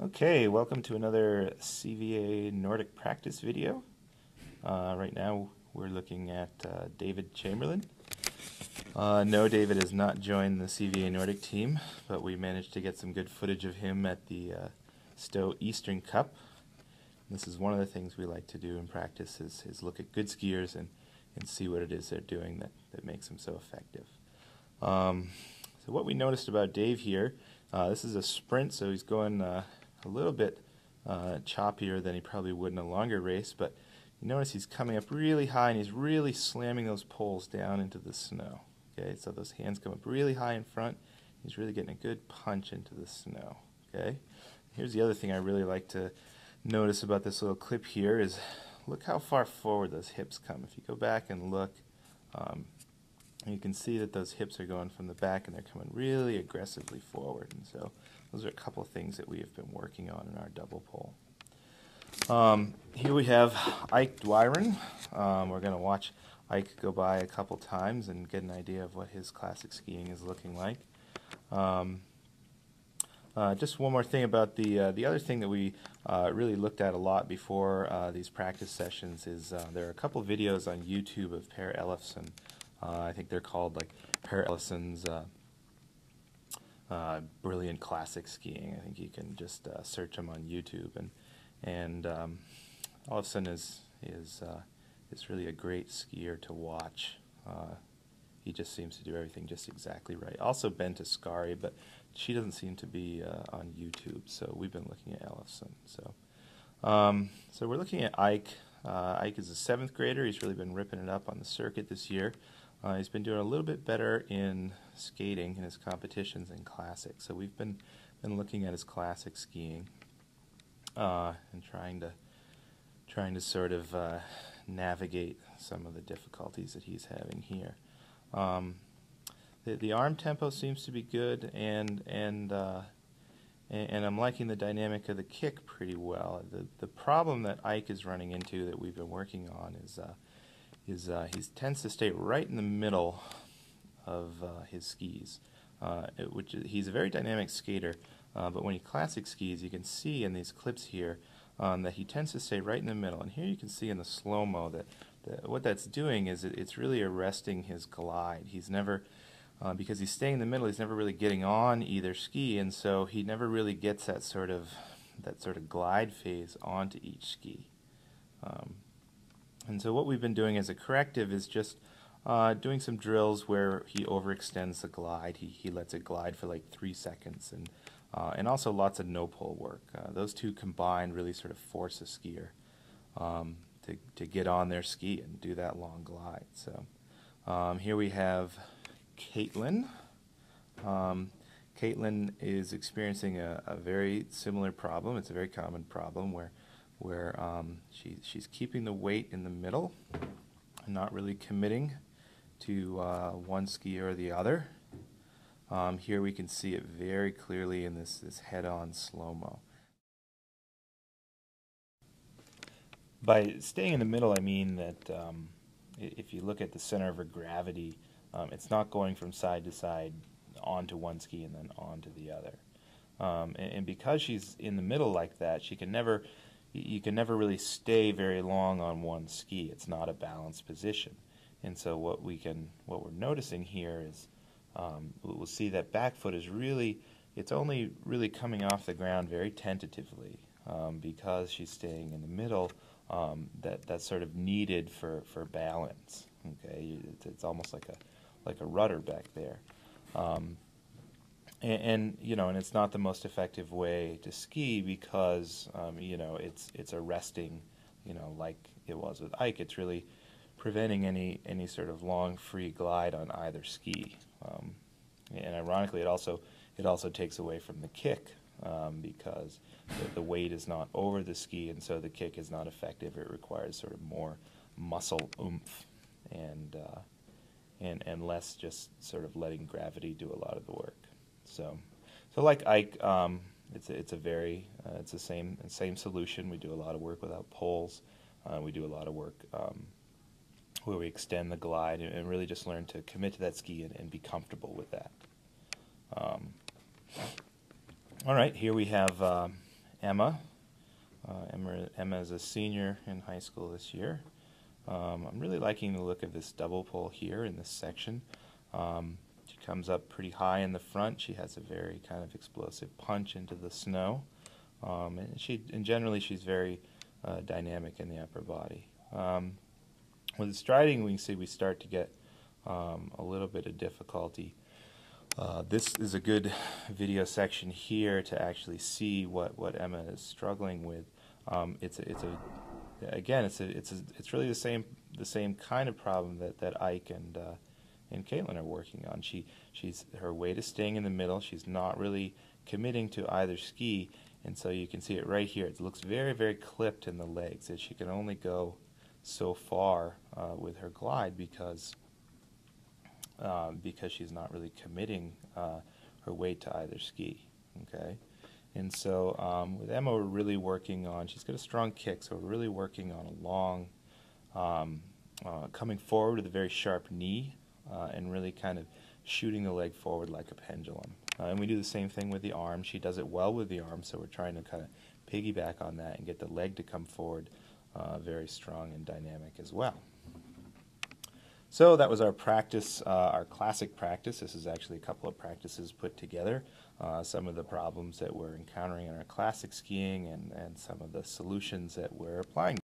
Okay, welcome to another CVA Nordic practice video. Uh, right now we're looking at uh, David Chamberlain. Uh, no, David has not joined the CVA Nordic team, but we managed to get some good footage of him at the uh, Stowe Eastern Cup. This is one of the things we like to do in practice is, is look at good skiers and, and see what it is they're doing that, that makes them so effective. Um, so what we noticed about Dave here, uh, this is a sprint, so he's going uh, a little bit uh, choppier than he probably would in a longer race, but you notice he's coming up really high and he's really slamming those poles down into the snow. Okay, so those hands come up really high in front. He's really getting a good punch into the snow. Okay, here's the other thing I really like to notice about this little clip here is look how far forward those hips come. If you go back and look, um, you can see that those hips are going from the back and they're coming really aggressively forward. And so those are a couple of things that we have been working on in our double pole. Um, here we have Ike Dwyron. Um, we're going to watch Ike go by a couple times and get an idea of what his classic skiing is looking like. Um, uh, just one more thing about the uh, the other thing that we uh, really looked at a lot before uh, these practice sessions is uh, there are a couple videos on YouTube of Per Elofsson. Uh, I think they're called like Per Elofsson's uh, brilliant classic skiing. I think you can just uh, search him on YouTube, and and um, Elofsson is is uh, is really a great skier to watch. Uh, he just seems to do everything just exactly right. Also Bente Skari, but she doesn't seem to be uh, on YouTube, so we've been looking at Elofsson. So um, so we're looking at Ike. Uh, Ike is a seventh grader. He's really been ripping it up on the circuit this year. Uh, he's been doing a little bit better in skating in his competitions and classics. So we've been been looking at his classic skiing uh, and trying to trying to sort of uh, navigate some of the difficulties that he's having here. Um, the, the arm tempo seems to be good, and and, uh, and and I'm liking the dynamic of the kick pretty well. The the problem that Ike is running into that we've been working on is uh, uh, he tends to stay right in the middle of uh, his skis, uh, it, which he's a very dynamic skater. Uh, but when he classic skis, you can see in these clips here um, that he tends to stay right in the middle. And here you can see in the slow mo that, that, what that's doing is it, it's really arresting his glide. He's never uh, because he's staying in the middle, he's never really getting on either ski, and so he never really gets that sort of that sort of glide phase onto each ski. Um, and so what we've been doing as a corrective is just uh, doing some drills where he overextends the glide. He, he lets it glide for like three seconds, and uh, and also lots of no pull work. Uh, those two combined really sort of force a skier um, to to get on their ski and do that long glide. So um, here we have Caitlin. Um, Caitlin is experiencing a, a very similar problem. It's a very common problem where where um, she, she's keeping the weight in the middle and not really committing to uh, one ski or the other. Um, here we can see it very clearly in this, this head-on slow-mo. By staying in the middle, I mean that um, if you look at the center of her gravity, um, it's not going from side to side onto one ski and then onto the other. Um, and, and, because she's in the middle like that, she can never you can never really stay very long on one ski. It's not a balanced position. And so what we can, what we're noticing here is, um, we'll see that back foot is really, it's only really coming off the ground very tentatively um, because she's staying in the middle. Um, that that's sort of needed for, for balance. Okay, it's, it's almost like a like a rudder back there. Um, and, and, you know, and it's not the most effective way to ski because um, you know it's it's arresting, you know, like it was with Ike. It's really preventing any any sort of long free glide on either ski. Um, and ironically, it also it also takes away from the kick um, because the, the, weight is not over the ski, and so the kick is not effective. It requires sort of more muscle oomph and uh, and and less just sort of letting gravity do a lot of the work. So, so like Ike, um, it's a, it's a very uh, it's the same same solution. We do a lot of work without poles. Uh, we do a lot of work um, where we extend the glide and, and, really just learn to commit to that ski and, and be comfortable with that. Um, all right, here we have um, Emma. Uh, Emma. Emma is a senior in high school this year. Um, I'm really liking the look of this double pole here in this section. Um, comes up pretty high in the front. She has a very kind of explosive punch into the snow. Um, and she and generally she's very uh, dynamic in the upper body. Um, with striding, we can see we start to get um, a little bit of difficulty. Uh, this is a good video section here to actually see what, what Emma is struggling with. Um, it's a, it's a again it's a, it's a, it's really the same the same kind of problem that, that Ike and uh, and Caitlin are working on. She she's her weight is staying in the middle. She's not really committing to either ski, and so you can see it right here. It looks very very clipped in the legs. That she can only go so far uh, with her glide because um, because she's not really committing uh, her weight to either ski. Okay, and so um, with Emma, we're really working on. She's got a strong kick, so we're really working on a long. Um, uh, coming forward with a very sharp knee uh, and really kind of shooting the leg forward like a pendulum. Uh, and we do the same thing with the arm. She does it well with the arm, so we're trying to kind of piggyback on that and get the leg to come forward uh, very strong and dynamic as well. So that was our practice, uh, our classic practice. This is actually a couple of practices put together. Uh, some of the problems that we're encountering in our classic skiing and, and some of the solutions that we're applying.